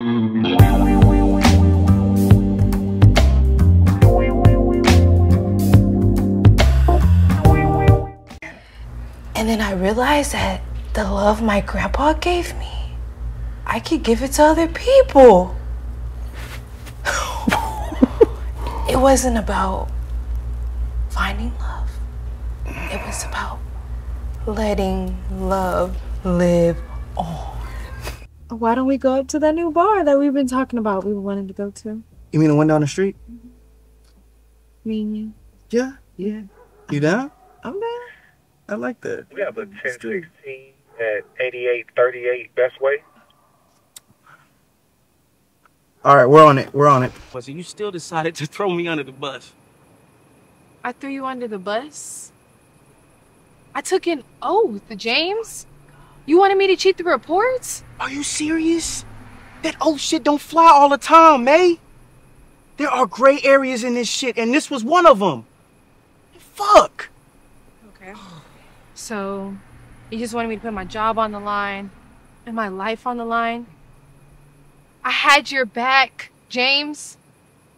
And then I realized that the love my grandpa gave me, I could give it to other people. it wasn't about finding love, it was about letting love live on. Why don't we go up to that new bar that we've been talking about? We wanted to go to. You mean the one down the street? Me and you. Yeah, yeah. You down? I'm down. I like that. We have a 1016 at 8838 Best Way. All right, we're on it. We're on it. So you still decided to throw me under the bus. I threw you under the bus. I took an oath, James. You wanted me to cheat the reports? Are you serious? That old shit don't fly all the time, May. There are gray areas in this shit, and this was one of them. Fuck. Okay. So, you just wanted me to put my job on the line and my life on the line? I had your back, James.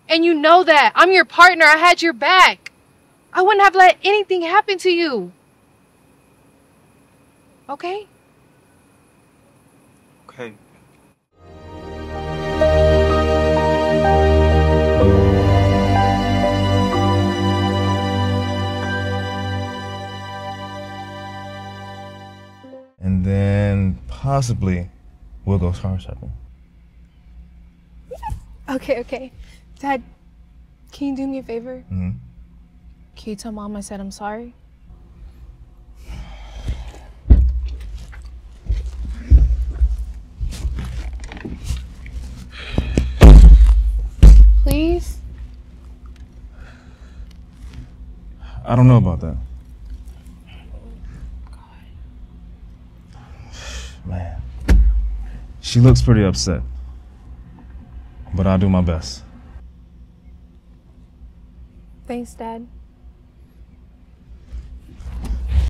And you know that. I'm your partner. I had your back. I wouldn't have let anything happen to you. Okay? Okay. And then possibly we'll go car shopping. Okay, okay. Dad, can you do me a favor? Mhm. Can you tell mom I said I'm sorry? I don't know about that. Man. She looks pretty upset. But I'll do my best. Thanks, Dad.